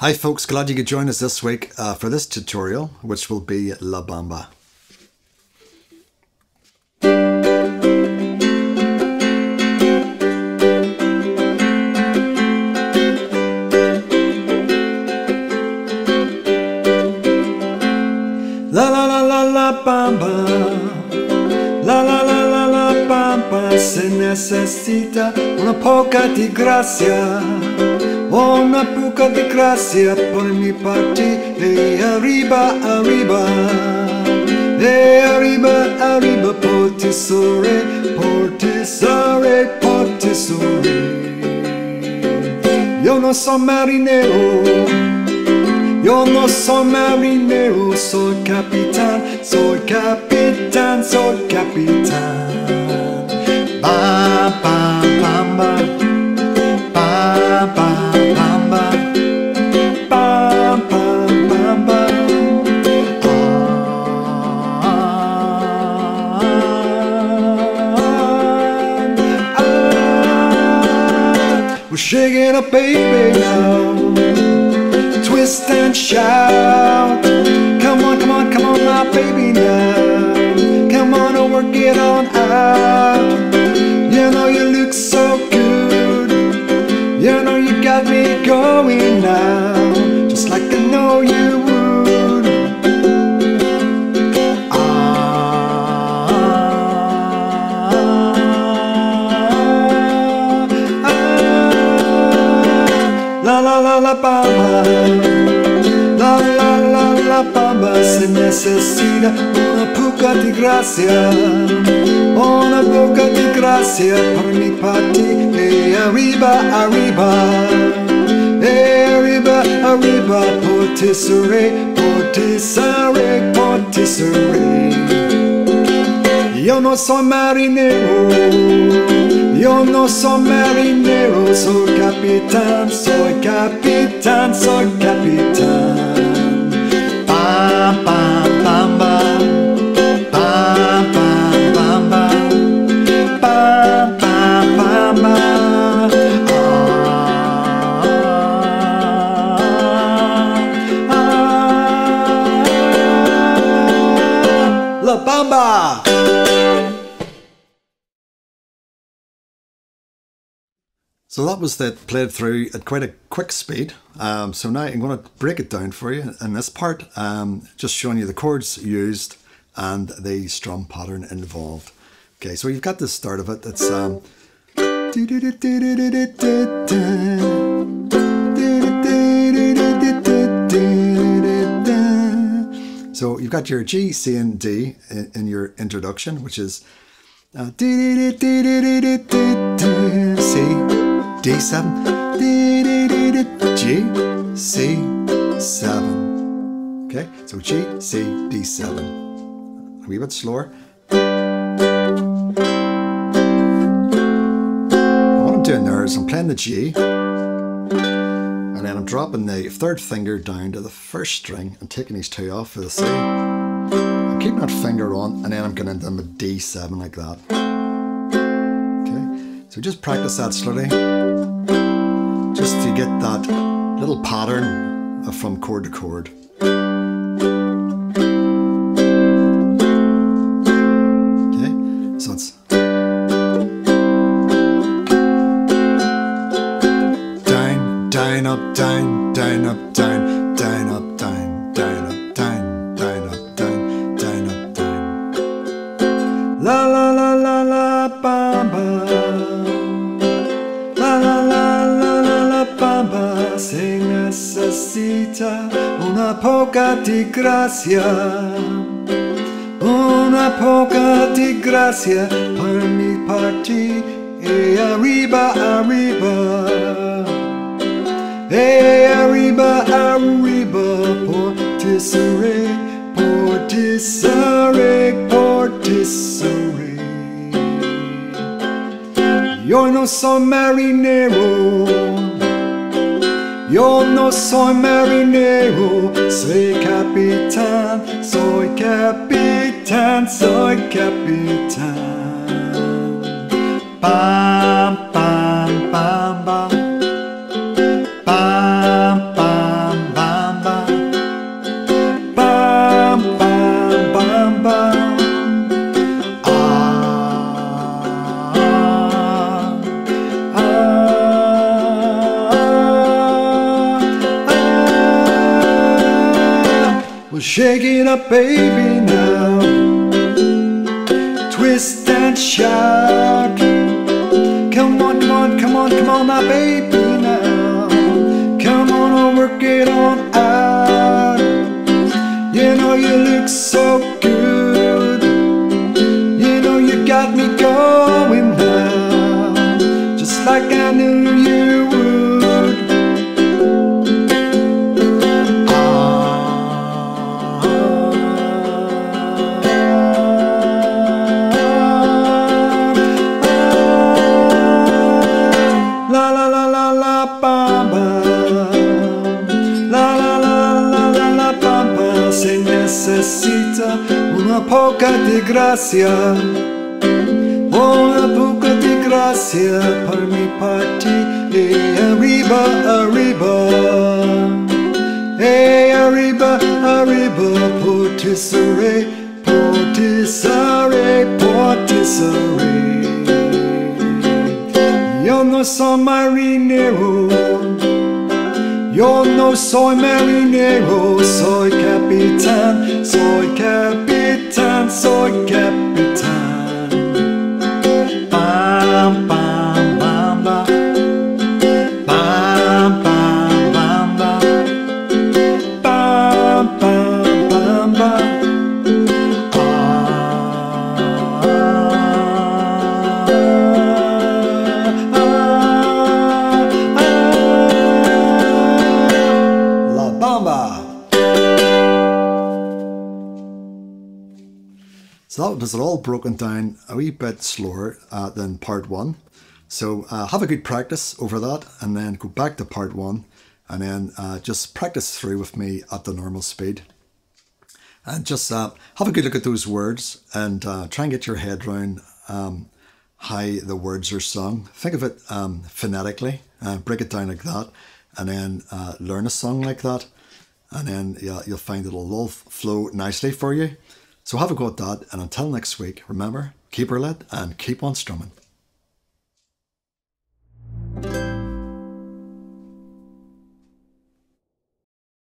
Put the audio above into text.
Hi folks, glad you could join us this week uh, for this tutorial, which will be La Bamba. La la la la la bamba. La la la la la bamba. Se necesita una poca di grazia Una poca di grazia por mi parte. E arriba, arriba. E arriba, arriba Portisore, portisore, portisore Io non sono marinero. Yo no soy marinero, soy capitán, soy capitán, soy capitán. We're shaking up, baby, now twist and shout. Come on, come on, come on, my baby now. Come on over, get on la la la la. La la la la se necesita una poca di grazia, una poca di grazia per mi parti e arriba, arriba, e arriba, arriba, portisere, portisere, portisere. Yo no soy marinero, yo no soy marinero, soy capitán, soy capitán, soy capitán. So that was that played through at quite a quick speed. Um, so now I'm going to break it down for you in this part, um, just showing you the chords used and the strum pattern involved. Okay, so you've got the start of it. It's um, so you've got your G, C, and D in, your introduction, which is uh, C, D7, G, C7. Okay, so G, C, D7. A wee bit slower. What I'm doing there is I'm playing the G, and then I'm dropping the third finger down to the first string and taking these two off for the C. I'm keeping that finger on, and then I'm going into the D7 like that. So just practice that slowly just to get that little pattern from chord to chord. Okay, so it's down, down, up, down, down, up, down, down, up, down, down, up, down, down, up, down, down, up, down. La la poca di. Una poca di grazia per mi parti e arriba, arriba. E arriba, arriba, portisere, portisere, portisere. Yo no soy marinero, yo no soy marinero, soy capitán, soy capitán, soy capitán. Shake it up, baby, now. Twist and shout. Come on, come on, come on, come on, my baby, now. Come on and work it on out. You know you look so good. Necesita una poca de gracia Una poca de gracia per mi parte E arriba, arriba E arriba, arriba Potisare, potisare, potisare Yo no soy marinero, yo no soy marinero, soy capitán, soy capitán, So that was all broken down a wee bit slower uh, than part one. So uh, have a good practice over that and then go back to part one and then uh, just practice through with me at the normal speed. And just uh, have a good look at those words and uh, try and get your head around um, how the words are sung. Think of it um, phonetically, uh, break it down like that, and then learn a song like that. And then yeah, you'll find it'll all flow nicely for you. So have a go at that. And until next week, remember, keep her lit and keep on strumming.